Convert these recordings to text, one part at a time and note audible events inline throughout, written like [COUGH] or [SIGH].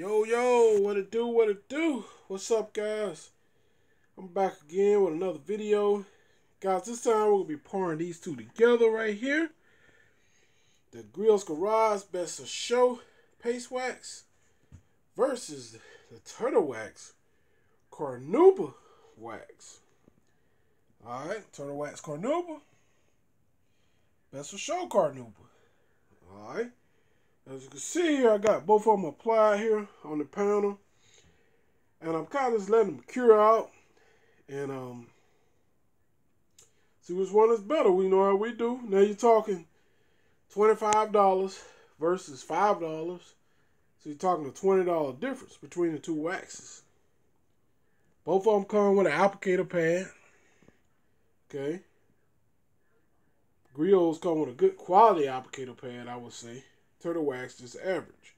Yo, yo, what it do, what it do? What's up, guys? I'm back again with another video. Guys, this time we're going to be pouring these two together right here. The Griot's Garage Best of Show Paste Wax versus the Turtle Wax Carnauba Wax. Alright, Turtle Wax Carnauba. Best of Show Carnauba. Alright. As you can see here, I got both of them applied here on the panel. And I'm kind of just letting them cure out. And um, see which one is better. We know how we do. Now you're talking $25 versus $5. So you're talking a $20 difference between the two waxes. Both of them come with an applicator pad. Okay. Griot's come with a good quality applicator pad, I would say. Turtle wax just average.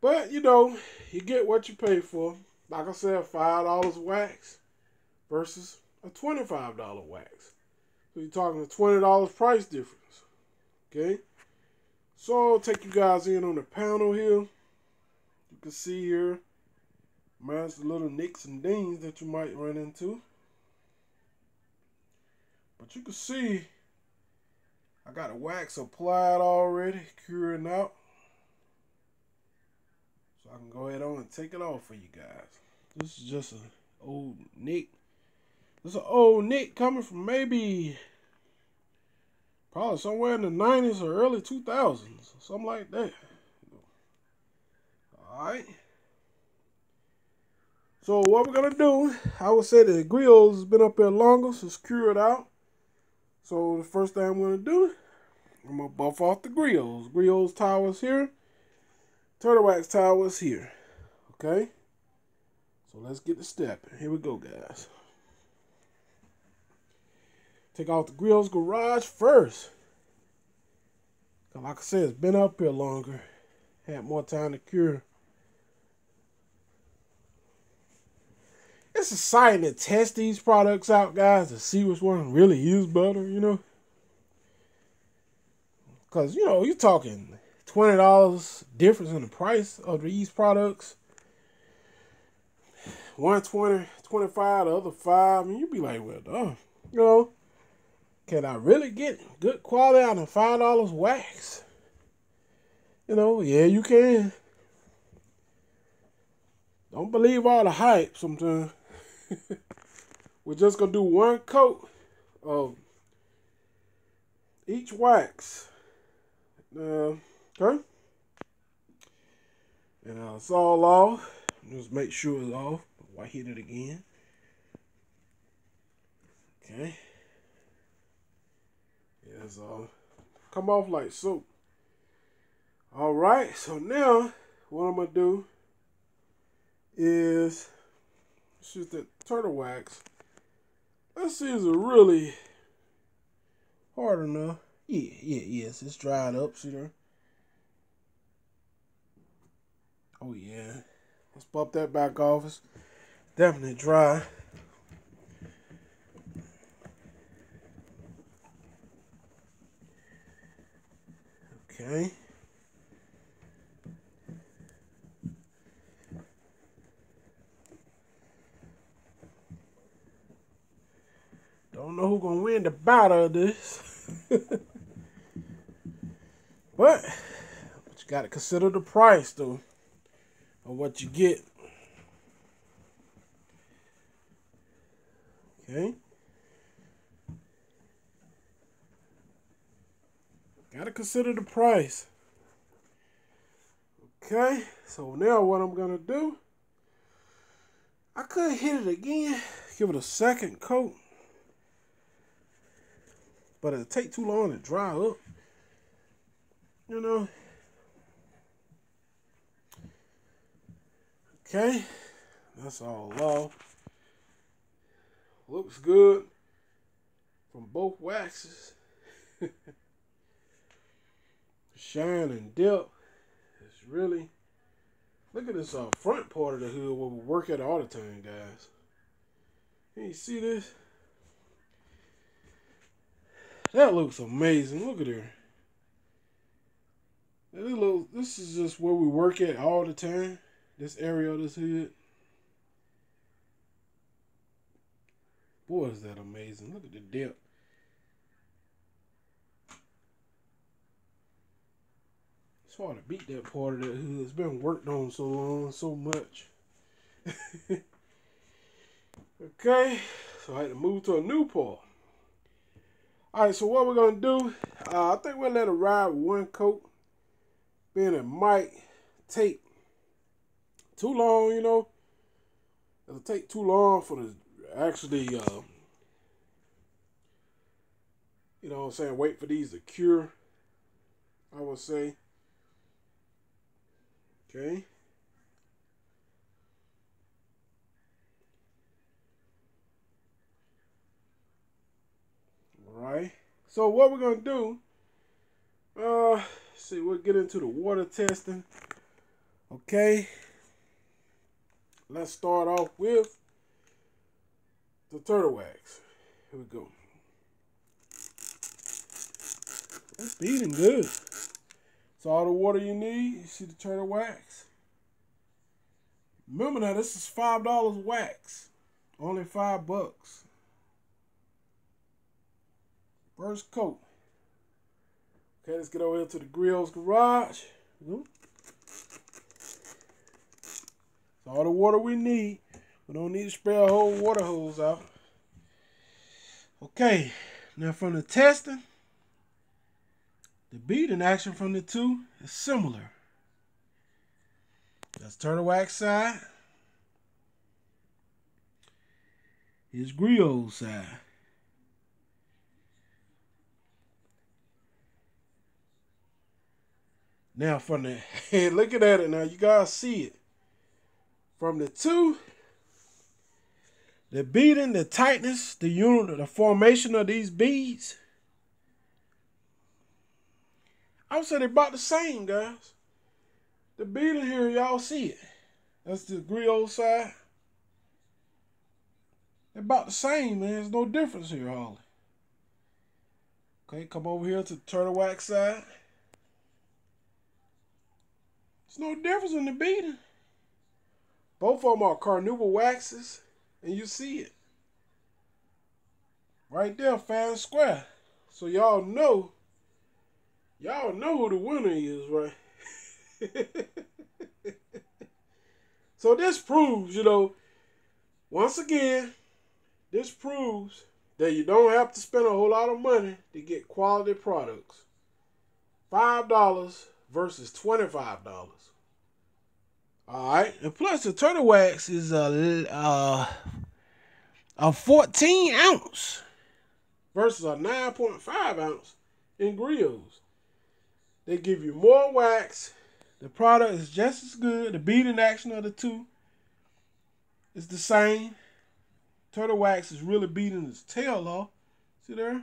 But you know, you get what you pay for. Like I said, five dollars wax versus a twenty-five dollar wax. So you're talking a twenty dollars price difference. Okay. So I'll take you guys in on the panel here. You can see here, mine's the little nicks and dings that you might run into. But you can see I got a wax applied already, curing out. So I can go ahead on and take it off for you guys. This is just an old nick. This is an old nick coming from maybe probably somewhere in the 90s or early 2000s. Something like that. Alright. So what we're going to do, I would say the Griot's been up there longer, so it's cured out. So the first thing I'm going to do, I'm going to buff off the Griot's. Griot's towers here. Turtle wax towers here. Okay? So let's get the step. Here we go, guys. Take off the Griot's Garage first. Like I said, it's been up here longer. Had more time to cure. It's exciting to test these products out, guys, to see which one really is better, you know. Cause you know, you're talking twenty dollars difference in the price of these products. One twenty, twenty-five, the other five. and you'd be like, well, duh. You know, can I really get good quality out of five dollars wax? You know, yeah, you can. Don't believe all the hype sometimes. [LAUGHS] We're just going to do one coat of each wax. Uh, okay. And uh, it's all off. Just make sure it's off. Why hit it again? Okay. Yeah, it's all come off like soap. All right. So now what I'm gonna do is shoot that turtle wax. Let's see is really hard enough. Yeah, yeah, yes, it's dried up, see there? Oh yeah. Let's bump that back off. It's definitely dry. Okay. Don't know who's gonna win the battle of this. [LAUGHS] but, but you gotta consider the price though of what you get. Okay. Gotta consider the price. Okay, so now what I'm gonna do, I could hit it again, give it a second coat. But it'll take too long to dry up. You know. Okay. That's all off. Looks good from both waxes. [LAUGHS] Shine and dip. It's really look at this uh, front part of the hood where we work at all the time, guys. Can you see this? That looks amazing. Look at her. This little, this is just where we work at all the time. This area of this hood. Boy, is that amazing. Look at the depth. It's hard to beat that part of that hood. It's been worked on so long, so much. [LAUGHS] okay, so I had to move to a new part. Alright, so what we're to do, uh, I think we'll let it ride with one coat. Being it might take too long, you know. It'll take too long for the actually, uh, you know what I'm saying, wait for these to cure, I would say. Okay. Right. So what we're going to do, uh, see, we'll get into the water testing. Okay. Let's start off with the turtle wax. Here we go. It's beating good. It's all the water you need. You see the turtle wax? Remember now, this is five dollars wax. Only five bucks. First coat. Okay, let's get over here to the Griot's Garage. It's all the water we need. We don't need to spray a whole water hose out. Okay, now from the testing, the beating action from the two is similar. That's turtle wax side. Here's griot side. Now from the [LAUGHS] head, looking at it now, you guys see it. From the two, the beating, the tightness, the unit, the formation of these beads. I would say they're about the same, guys. The beating here, y'all see it. That's the griot side. They're about the same, man. There's no difference here, Holly. Okay, come over here to the turtle wax side. No difference in the beating. Both of them are carnauba waxes, and you see it. Right there, fan square. So y'all know, y'all know who the winner is, right? [LAUGHS] so this proves, you know, once again, this proves that you don't have to spend a whole lot of money to get quality products. $5 versus $25. All right, and plus the turtle wax is a uh, a 14 ounce versus a 9.5 ounce in griots. They give you more wax. The product is just as good. The beating action of the two is the same. Turtle wax is really beating his tail off. See there?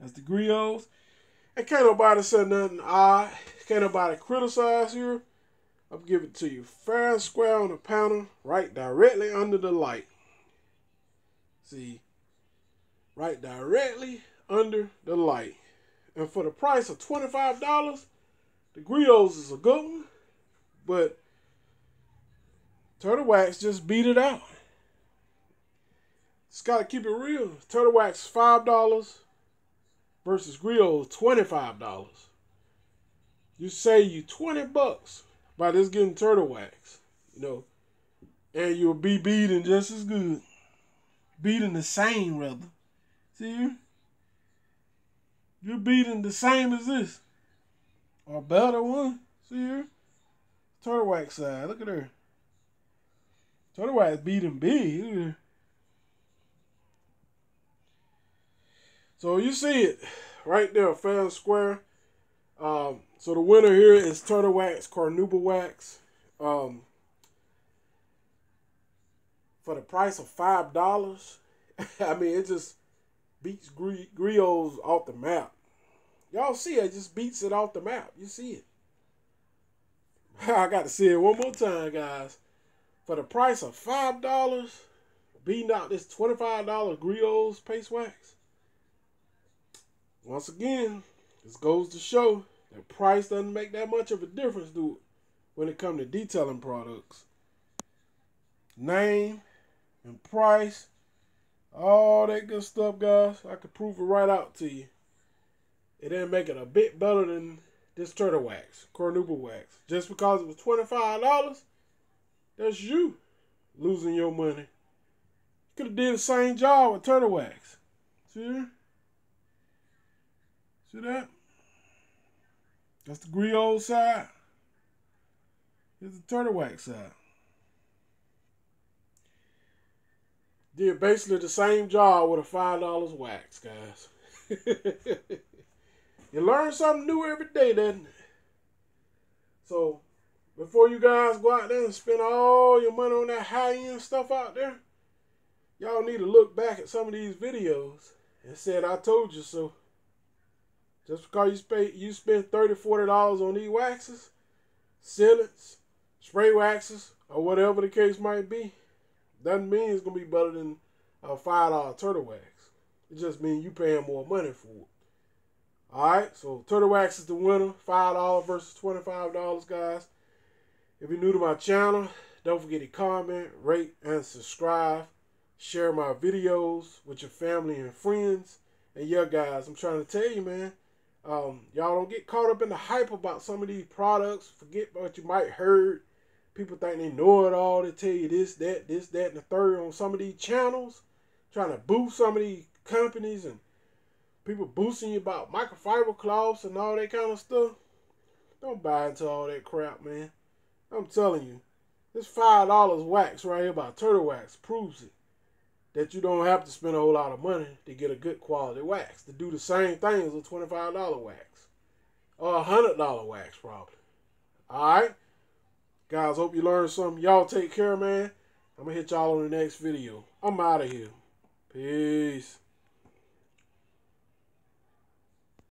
That's the griots. And can't nobody say nothing odd. Can't nobody criticize here. I'm giving it to you fair and square on the panel, right directly under the light. See, right directly under the light. And for the price of $25, the griots is a good one, but Turtle Wax just beat it out. Just got to keep it real. Turtle Wax $5 versus griots $25. You save you 20 bucks by just getting turtle wax, you know, and you'll be beating just as good. Beating the same, rather. See you? You're beating the same as this. Or better one. See here? Turtle wax side. Look at her. Turtle wax beating big. So you see it right there, fair and square. Um, so the winner here is Turtle Wax Carnauba Wax. Um, for the price of five dollars, [LAUGHS] I mean it just beats gri- griots off the map. Y'all see it just beats it off the map. You see it. [LAUGHS] I got to see it one more time, guys. For the price of five dollars, beating out this twenty-five dollar griots paste wax. Once again, this goes to show that price doesn't make that much of a difference, it, when it comes to detailing products. Name and price, all that good stuff, guys. I could prove it right out to you. It didn't make it a bit better than this turtle wax, carnauba wax. Just because it was $25, that's you losing your money. You could have did the same job with turtle wax. See? See that? That's the griot side. Here's the turtle wax side. Did basically the same job with a five dollars wax, guys. [LAUGHS] you learn something new every day, doesn't it? So before you guys go out there and spend all your money on that high end stuff out there, y'all need to look back at some of these videos and said I told you so. Just because you spend you spend 30 40 dollars on these waxes, sealants, spray waxes, or whatever the case might be, doesn't mean it's gonna be better than a five dollar turtle wax. It just means you paying more money for it. Alright, so turtle wax is the winner. Five dollars versus twenty five dollars, guys. If you're new to my channel, don't forget to comment, rate, and subscribe. Share my videos with your family and friends. And yeah, guys, I'm trying to tell you, man, um, y'all don't get caught up in the hype about some of these products. Forget what you might heard. People think they know it all. They tell you this, that, this, that, and the third on some of these channels. Trying to boost some of these companies and people boosting you about microfiber cloths and all that kind of stuff. Don't buy into all that crap, man. I'm telling you, this five dollars wax right here by Turtle Wax proves it that you don't have to spend a whole lot of money to get a good quality wax to do the same thing as a $25 wax or a $100 wax probably. All right? Guys, hope you learned something. Y'all take care, man. I'm to hit y'all on the next video. I'm out of here. Peace.